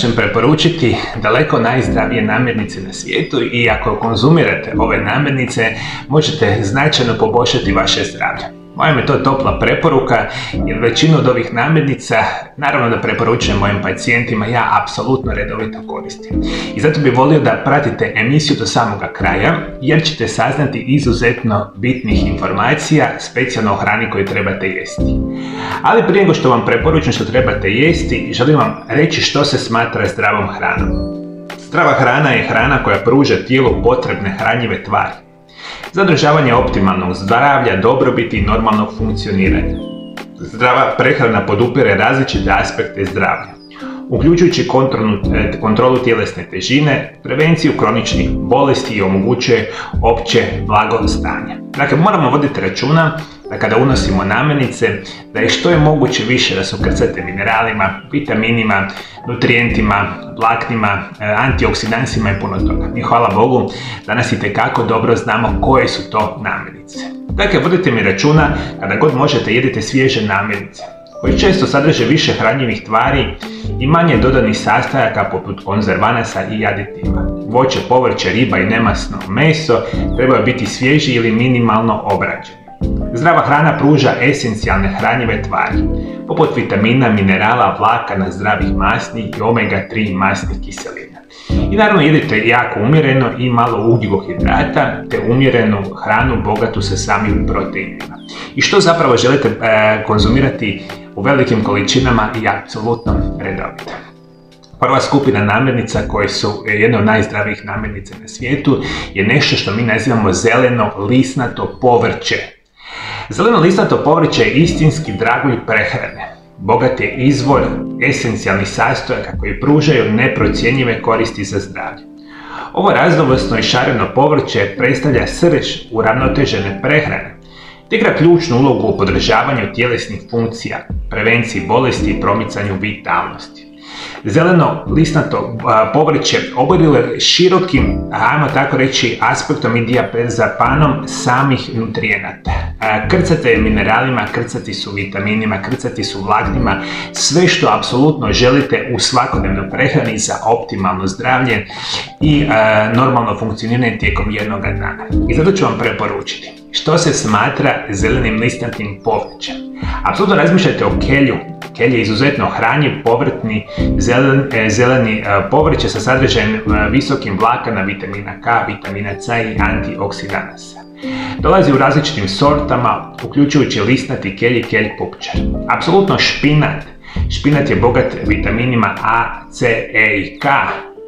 Ću preporučiti daleko najzdravije namirnice na svijetu i ako konzumirate ove namirnice možete značajno poboljšati vaše zdravlje. Moja je to topla preporuka jer većinu od ovih namirnica, naravno da preporučujem mojim pacijentima, ja apsolutno redovito koristim. I zato bih volio da pratite emisiju do samoga kraja jer ćete saznati izuzetno bitnih informacija specijalno o hrani koju trebate jesti. Ali prije nego što vam preporučujem što trebate jesti, želim vam reći što se smatra zdravom hranom. Zdrava hrana je hrana koja pruža tijelu potrebne hranjive tvari zadržavanje optimalnog zdravlja, dobrobiti i normalnog funkcioniranja. Zdrava prehrana podupire različite aspekte zdravlja, uključujući e, kontrolu tjelesne težine, prevenciju kroničnih bolesti i omogućuje opće blago stanje. Dakle, moramo voditi računa da kada unosimo namirnice, da je što je moguće više da su krcate mineralima, vitaminima, nutrijentima, vlaknima, e, antioksidansima i puno toga. I hvala Bogu, danas i tekako dobro znamo koje su to namirnice. Dakle, vodite mi računa kada god možete jedite svježe namirnice koji često sadrže više hranjivih tvari i manje dodanih sastojaka poput konzervanasa i aditiva. Voće, povrće, riba i nemasno meso trebaju biti svježi ili minimalno obrađeni. Zdrava hrana pruža esencijalne hranjive tvari, poput vitamina, minerala, vlakana, zdravih masni i omega-3 masnih kiselina. I naravno jedite jako umjereno i malo ugljivohidrata, te umjerenu hranu bogatu sa samim proteinima. I što zapravo želite e, konzumirati u velikim količinama i apsolutno redovito. Prva skupina namirnica koje su jedne od najzdravijih namirnica na svijetu je nešto što mi nazivamo zeleno lisnato povrće Zeleno listato povrće je istinski dragulj prehrane. Bogat je izvor esencijalnih sastojaka koji pružaju neprocjenjive koristi za zdravlje. Ovo raznovrsno i šareno povrće predstavlja srž uravnotežene prehrane, te igra ključnu ulogu u podržavanju tjelesnih funkcija, prevenciji bolesti i promicanju vitalnosti. Zeleno lisnato povrće oborilo širokim, ajmo tako reći, aspektom i diapanom samih nutrijenata. Krcate mineralima, krcati su vitaminima, krcati su vlaknima, sve što apsolutno želite u svakodnevnoj prehrani za optimalno zdravlje i normalno funkcioniranje tijekom jednog dana. I zato ću vam preporučiti što se smatra zelenim listnatim povrćem. Apsolutno razmišljajte o kelju, Kelj je izuzetno hranjiv, povrtni, e, zeleni e, povrće sa sadržajem e, visokim vlakana vitamina K, vitamina C i antioksidanasa. Dolazi u različitim sortama, uključujući listnati kelj i kelj pupčar. Apsolutno špinat. Špinat je bogat vitaminima A, C, E i K,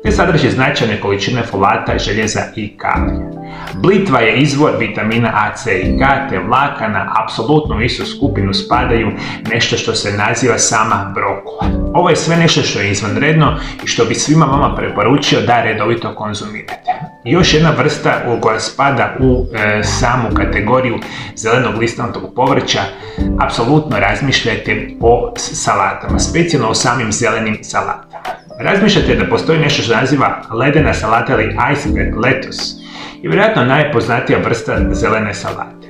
te sadrži značajne količine folata, željeza i kalija. Blitva je izvor vitamina A, C i K, te vlakana apsolutno u istu skupinu spadaju nešto što se naziva sama brokula. Ovo je sve nešto što je izvanredno i što bi svima vama preporučio da redovito konzumirate. Još jedna vrsta koja spada u e, samu kategoriju zelenog listanotog povrća, apsolutno razmišljajte o salatama, specijalno o samim zelenim salatama. Razmišljate da postoji nešto što naziva ledena salata ili iceberg lettuce je vjerojatno najpoznatija vrsta zelene salate.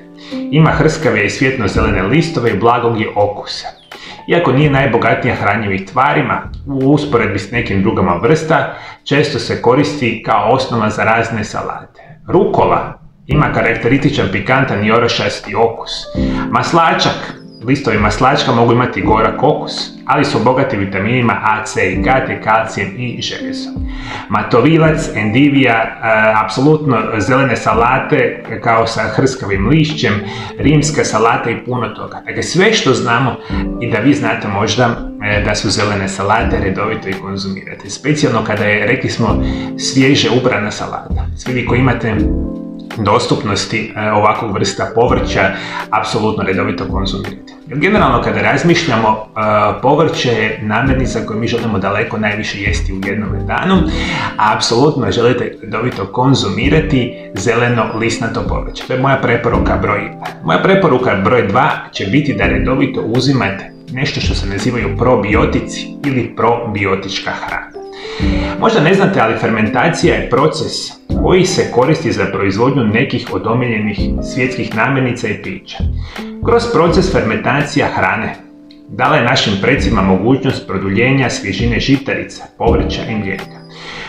Ima hrskave i svjetno zelene listove i blagog je okusa. Iako nije najbogatija hranjivih tvarima, u usporedbi s nekim drugama vrsta, često se koristi kao osnova za razne salate. Rukola ima karakterističan pikantan i orošasti okus. Maslačak Listovi maslačka mogu imati gorak okus, ali su bogati vitaminima A, C i K, te kalcijem i željezom. Matovilac, endivija, e, apsolutno zelene salate kao sa hrskavim lišćem, rimska salata i puno toga. Dakle, sve što znamo i da vi znate možda e, da su zelene salate redovito i konzumirate. Specijalno kada je, rekli smo, svježe ubrana salata. Svi vi koji imate dostupnosti e, ovakvog vrsta povrća apsolutno redovito konzumirati. Generalno kada razmišljamo, e, povrće je namirnica koju mi želimo daleko najviše jesti u jednom danu, a apsolutno želite redovito konzumirati zeleno lisnato povrće. To je moja preporuka broj 1. Moja preporuka broj 2 će biti da redovito uzimate nešto što se nazivaju probiotici ili probiotička hrana. Možda ne znate, ali fermentacija je proces koji se koristi za proizvodnju nekih od omiljenih svjetskih namirnica i pića. Kroz proces fermentacija hrane dala je našim predsima mogućnost produljenja svježine žitarica, povrća i mlijeka,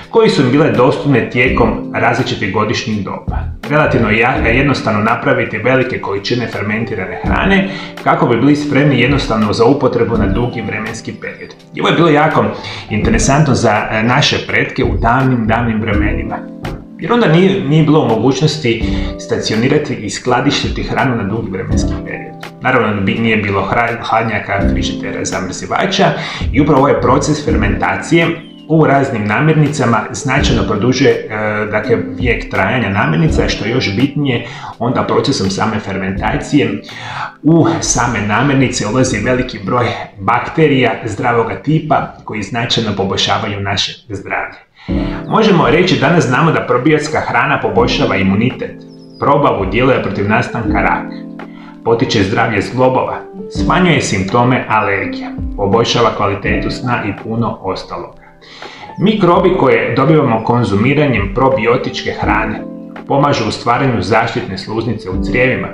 koji su im bile dostupne tijekom različitih godišnjih doba. Relativno je jednostavno napraviti velike količine fermentirane hrane kako bi bili spremni jednostavno za upotrebu na dugi vremenski period. I je bilo jako interesantno za naše pretke u davnim, davnim vremenima. Jer onda nije, nije bilo mogućnosti stacionirati i skladištiti hranu na dugi vremenski period. Naravno nije bilo hladnjaka, frižitera, zamrzivača i upravo ovaj proces fermentacije u raznim namirnicama značajno produžuje e, dakle, vijek trajanja namirnica, što je još bitnije, onda procesom same fermentacije u same namirnice ulazi veliki broj bakterija zdravoga tipa koji značajno poboljšavaju naše zdravlje. Možemo reći danas znamo da probiotska hrana poboljšava imunitet, probavu djeluje protiv nastanka raka, potiče zdravlje zglobova, smanjuje simptome alergija, poboljšava kvalitetu sna i puno ostaloga. Mikrobi koje dobivamo konzumiranjem probiotičke hrane pomažu u stvaranju zaštitne sluznice u crijevima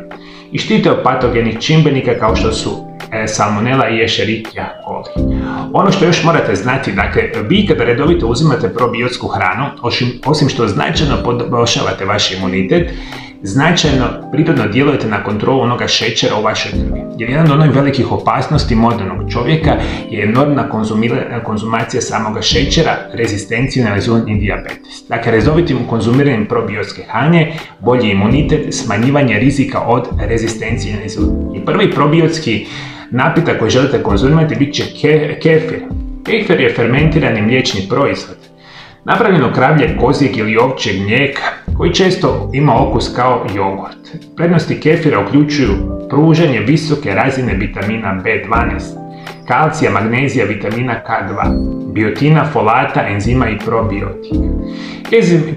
i štite od patogenih čimbenika kao što su salmonella i Escherichia coli. Ono što još morate znati, dakle, vi kada redovito uzimate probiotsku hranu, osim što značajno poboljšavate vaš imunitet, značajno prirodno djelujete na kontrolu onoga šećera u vašoj krvi. Jer jedan od onih velikih opasnosti modernog čovjeka je enormna konzumacija samoga šećera, rezistenciju na inzulin i diabetes. Dakle, rezovitim konzumiranjem probiotske hrane, bolji imunitet, smanjivanje rizika od rezistencije na inzulin. I prvi probiotski napitak koji želite konzumirati bit će kefir. Kefir je fermentirani mliječni proizvod. Napravljeno kravlje kozijeg ili ovčeg mlijeka koji često ima okus kao jogurt. Prednosti kefira uključuju pružanje visoke razine vitamina B12, kalcija, magnezija, vitamina K2, biotina, folata, enzima i probiotika.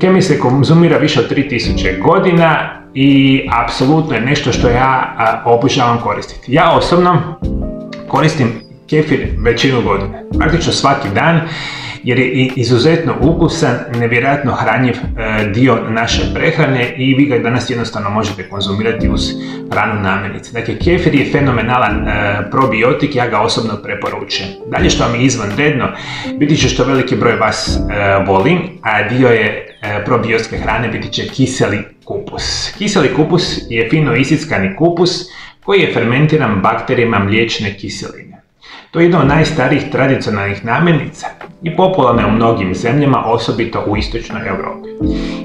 Kemi se konzumira više od 3000 godina i apsolutno je nešto što ja obožavam koristiti. Ja osobno koristim kefir većinu godine, praktično svaki dan jer je izuzetno ukusan, nevjerojatno hranjiv e, dio naše prehrane i vi ga danas jednostavno možete konzumirati uz hranu namirnice. Dakle, kefir je fenomenalan e, probiotik, ja ga osobno preporučujem. Dalje što vam je izvanredno, biti će što veliki broj vas e, voli, a dio je probiotske hrane biti će kiseli kupus. Kiseli kupus je fino isickani kupus koji je fermentiran bakterijama mliječne kiseline. To je jedna od najstarijih tradicionalnih namirnica i popularna u mnogim zemljama, osobito u istočnoj Europi.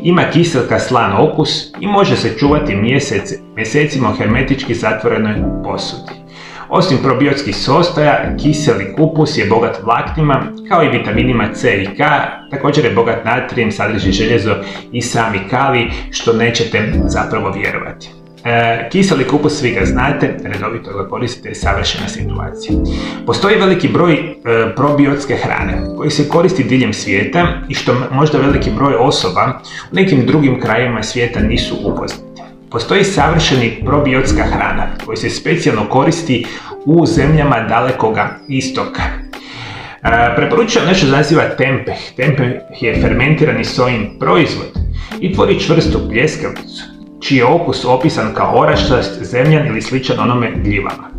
Ima kiselka slan okus i može se čuvati mjesec, mjesecima u hermetički zatvorenoj posudi. Osim probiotskih sostaja, kiseli kupus je bogat vlaknima, kao i vitaminima C i K, također je bogat natrijem, sadrži željezo i sami kali, što nećete zapravo vjerovati. E, kiseli kupus svi ga znate, redovito ga koristite je savršena situacija. Postoji veliki broj e, probiotske hrane koji se koristi diljem svijeta i što možda veliki broj osoba u nekim drugim krajevima svijeta nisu upoznati. Postoji savršeni probiotska hrana koji se specijalno koristi u zemljama dalekoga istoka. E, preporučujem nešto naziva tempeh. Tempeh je fermentirani sojin proizvod i tvori čvrstu pljeskavicu čiji je okus opisan kao oraščast, zemljan ili sličan onome gljivama.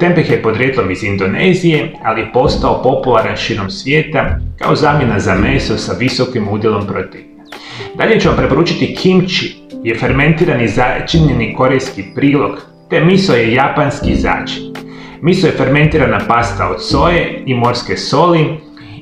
Tempeh je podrijetlom iz Indonezije, ali je postao popularan širom svijeta kao zamjena za meso sa visokim udjelom proteina. Dalje ću vam preporučiti kimchi, je fermentirani začinjeni korejski prilog, te miso je japanski začin. Miso je fermentirana pasta od soje i morske soli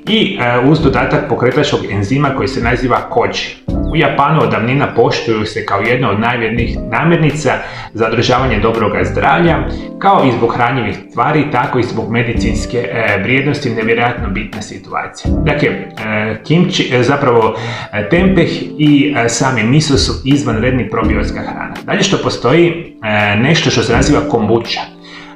i e, uz dodatak pokretačkog enzima koji se naziva koji. U Japanu od poštuju se kao jedna od najvjednijih namirnica za održavanje dobroga zdravlja, kao i zbog hranjivih tvari, tako i zbog medicinske e, vrijednosti, nevjerojatno bitna situacija. Dakle, e, kimchi, e, zapravo tempeh i sami miso su izvanredni probiotska hrana. Dalje što postoji nešto što se naziva kombucha.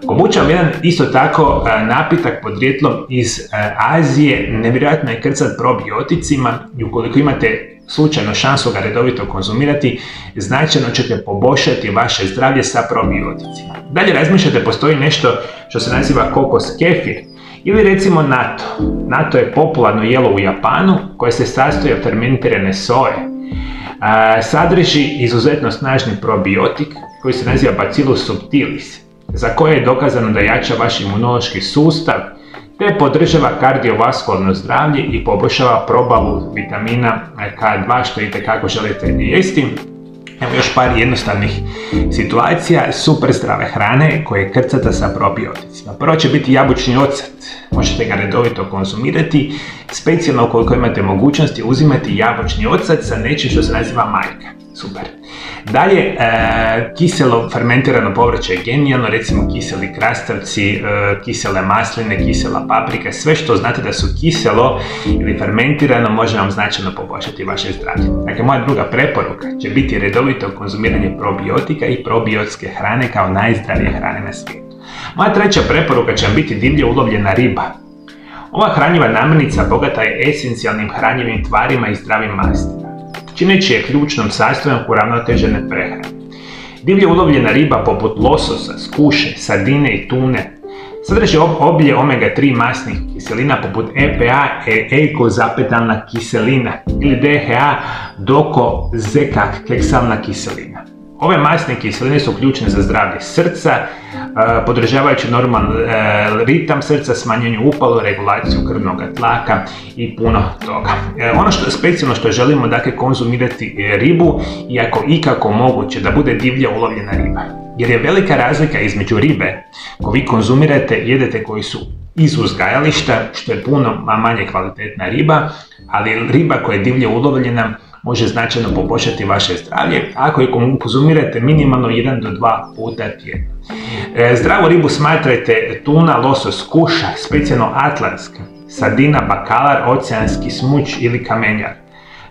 Kombucha je jedan isto tako napitak podrijetlom iz Azije, nevjerojatno je krcat probioticima i ukoliko imate slučajno šansu ga redovito konzumirati, značajno ćete poboljšati vaše zdravlje sa probioticima. Dalje razmišljate, postoji nešto što se naziva kokos kefir ili recimo NATO. NATO je popularno jelo u Japanu koje se sastoji od fermentirane soje. Sadrži izuzetno snažni probiotik koji se naziva Bacillus subtilis za koje je dokazano da jača vaš imunološki sustav, te podržava kardiovaskularno zdravlje i poboljšava probavu vitamina K2 što i kako želite jesti. Evo još par jednostavnih situacija, super zdrave hrane koje krcata sa probioticima. Prvo će biti jabučni ocet, možete ga redovito konzumirati, specijalno ukoliko imate mogućnosti uzimati jabučni ocet sa nečim što se naziva majka. Super. Dalje, e, kiselo fermentirano povrće je genijalno, recimo kiseli krastavci, e, kisele masline, kisela paprika, sve što znate da su kiselo ili fermentirano može vam značajno poboljšati vaše zdravlje. Dakle, moja druga preporuka će biti redovito konzumiranje probiotika i probiotske hrane kao najzdravije hrane na svijetu. Moja treća preporuka će vam biti divlje ulovljena riba. Ova hranjiva namirnica bogata je esencijalnim hranjivim tvarima i zdravim mastima čineći je ključnom sastojom uravnotežene prehrane. Divlje ulovljena riba poput lososa, skuše, sardine i tune sadrži obilje omega-3 masnih kiselina poput EPA, eikozapetalna kiselina ili DHA, doko zekak keksalna kiselina. Ove masne kiseline su ključne za zdravlje srca, podržavajući normalan e, ritam srca, smanjenju upalu, regulaciju krvnog tlaka i puno toga. E, ono što specijalno što želimo dakle konzumirati ribu i ako ikako moguće da bude divlje ulovljena riba. Jer je velika razlika između ribe koju vi konzumirate, jedete koji su iz uzgajališta, što je puno manje kvalitetna riba, ali riba koja je divlje ulovljena može značajno poboljšati vaše zdravlje ako je konzumirate minimalno 1 do 2 puta tjedno. E, zdravu ribu smatrajte tuna, losos, kuša, specijalno atlantska, sardina, bakalar, oceanski smuć ili kamenjar,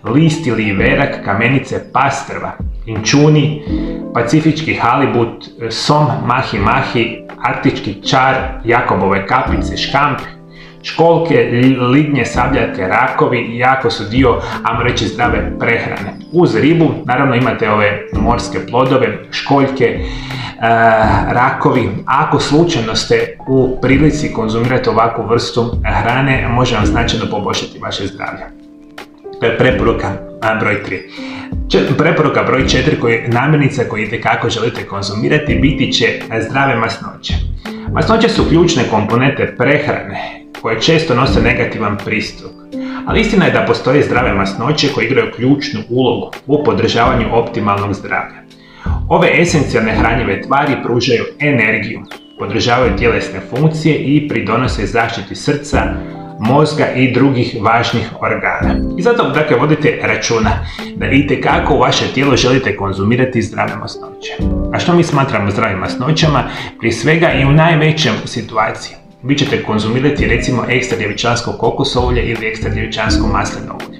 list ili verak, kamenice, pastrva, inčuni, pacifički halibut, som, mahi mahi, artički čar, jakobove kapice, škamp, Školke, lignje, sabljake, rakovi jako su dio, ajmo reći, zdrave prehrane. Uz ribu, naravno imate ove morske plodove, školjke, e, rakovi. Ako slučajno ste u prilici konzumirati ovakvu vrstu hrane, može vam značajno poboljšati vaše zdravlje. Preporuka broj 3. preporuka broj 4 koje namirnica koje itekako želite konzumirati biti će zdrave masnoće. Masnoće su ključne komponente prehrane koje često nose negativan pristup. Ali istina je da postoje zdrave masnoće koje igraju ključnu ulogu u podržavanju optimalnog zdravlja. Ove esencijalne hranjive tvari pružaju energiju, podržavaju tjelesne funkcije i pridonose zaštiti srca, mozga i drugih važnih organa. I zato dakle vodite računa da vidite kako u vaše tijelo želite konzumirati zdrave masnoće. A što mi smatramo zdravim masnoćama? Prije svega i u najvećem situaciji vi ćete konzumirati recimo ekstra djevičansko kokosovo ulje ili ekstra djevičansko maslino ulje.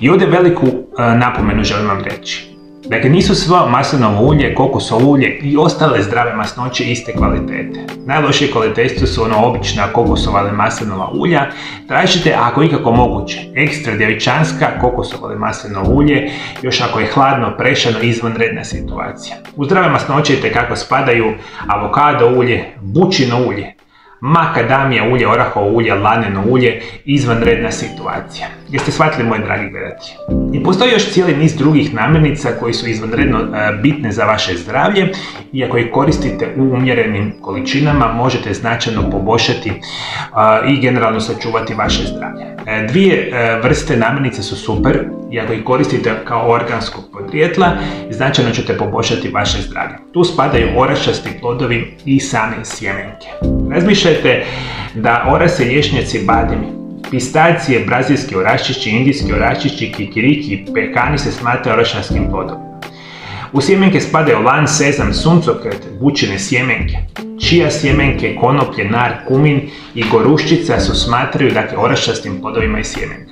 I ovdje veliku e, napomenu želim vam reći. Dakle, nisu sva maslinovo ulje, kokosovo ulje i ostale zdrave masnoće iste kvalitete. Najlošije kvalitete su ono obična kokosova ili maslinova ulja. Tražite, ako ikako moguće, ekstra djevičanska kokosova ili maslinovo ulje, još ako je hladno, prešano, izvanredna situacija. U zdrave masnoće kako spadaju avokado ulje, bučino ulje, makadamija ulje, orahovo ulje, laneno ulje, izvanredna situacija. Jeste shvatili moji dragi gledatelji? I postoji još cijeli niz drugih namirnica koji su izvanredno e, bitne za vaše zdravlje i ako ih koristite u umjerenim količinama možete značajno poboljšati e, i generalno sačuvati vaše zdravlje. E, dvije vrste namirnica su super i ako ih koristite kao organskog podrijetla značajno ćete poboljšati vaše zdravlje. Tu spadaju orašasti plodovi i same sjemenke. Razmišljajte da orase, lješnjaci, bademi, pistacije, brazilski orašići, indijski orašići, kikiriki i pekani se smatraju orašanskim plodom. U sjemenke spadaju lan, sezam, suncokret, bučine sjemenke, čija sjemenke, konoplje, nar, kumin i goruščica su smatraju dakle orašastim plodovima i sjemenkama.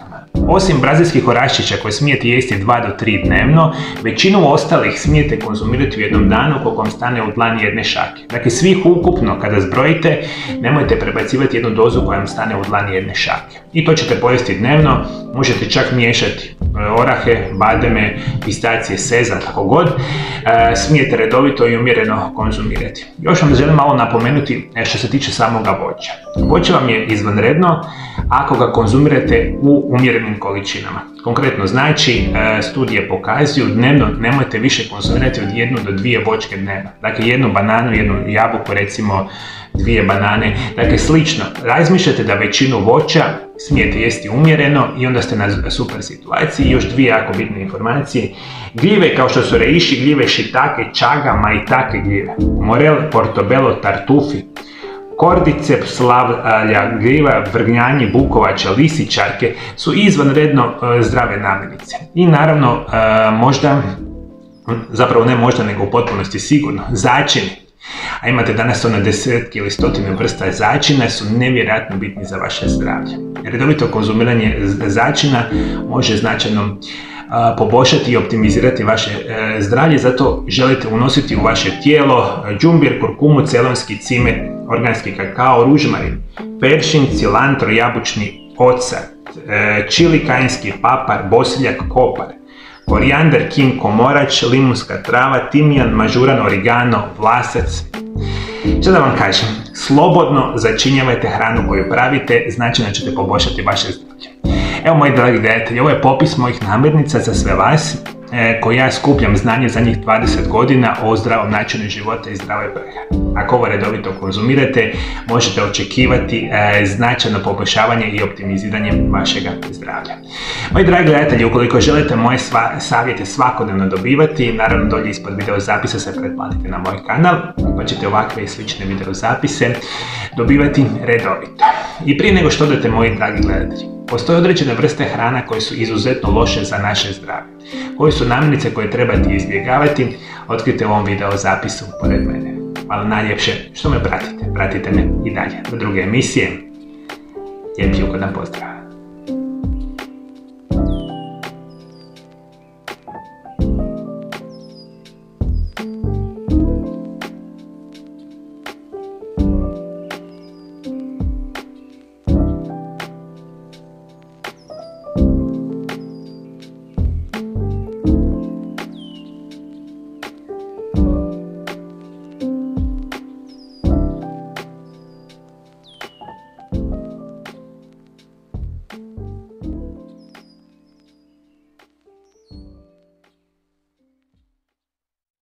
Osim brazilskih orašića koje smijete jesti 2 do 3 dnevno, većinu ostalih smijete konzumirati u jednom danu koliko stane u dlan jedne šake. Dakle, svih ukupno kada zbrojite, nemojte prebacivati jednu dozu koja vam stane u dlan jedne šake. I to ćete pojesti dnevno, možete čak miješati orahe, bademe, pistacije, sezam, kako god, e, smijete redovito i umjereno konzumirati. Još vam želim malo napomenuti e, što se tiče samoga voća. Voće vam je izvanredno ako ga konzumirate u umjerenim količinama. Konkretno znači, e, studije pokazuju dnevno nemojte više konzumirati od jednu do dvije voćke dnevno. Dakle, jednu bananu, jednu jabuku, recimo dvije banane. Dakle, slično. Razmišljate da većinu voća smijete jesti umjereno i onda ste na super situaciji. Još dvije jako bitne informacije. Gljive kao što su reiši, gljive šitake, čaga, majtake gljive. Morel, portobello, tartufi, Kordice, slavlja, gljiva, vrgnjanji, bukovača, lisičarke su izvanredno e, zdrave namirnice. I naravno, e, možda, zapravo ne možda, nego u potpunosti sigurno, začini. A imate danas one desetke ili stotine vrsta začina su nevjerojatno bitni za vaše zdravlje. Redovito konzumiranje začina može značajno poboljšati i optimizirati vaše e, zdravlje, zato želite unositi u vaše tijelo džumbir, kurkumu, celonski cimet, organski kakao, ružmarin, peršin, cilantro, jabučni ocat, e, čili kajinski papar, bosiljak, kopar, korijander, kim, komorač, limunska trava, timijan, mažuran, origano, vlasac. Što da vam kažem, slobodno začinjavajte hranu koju pravite, znači da ćete poboljšati vaše zdravlje. Evo moji dragi gledatelji, ovo je popis mojih namirnica za sve vas e, koji ja skupljam znanje za njih 20 godina o zdravom načinu života i zdravoj prehrani. Ako ovo redovito konzumirate, možete očekivati e, značajno poboljšavanje i optimiziranje vašeg zdravlja. Moji dragi gledatelji, ukoliko želite moje savjete svakodnevno dobivati, naravno dolje ispod video zapisa se pretplatite na moj kanal, pa ćete ovakve i slične video zapise dobivati redovito. I prije nego što odete, moji dragi gledatelji, Postoje određene vrste hrana koje su izuzetno loše za naše zdravlje. Koje su namirnice koje trebate izbjegavati, otkrite u ovom video zapisu pored mene. Hvala najljepše što me pratite. Pratite me i dalje do druge emisije. Lijep ugodan pozdrav.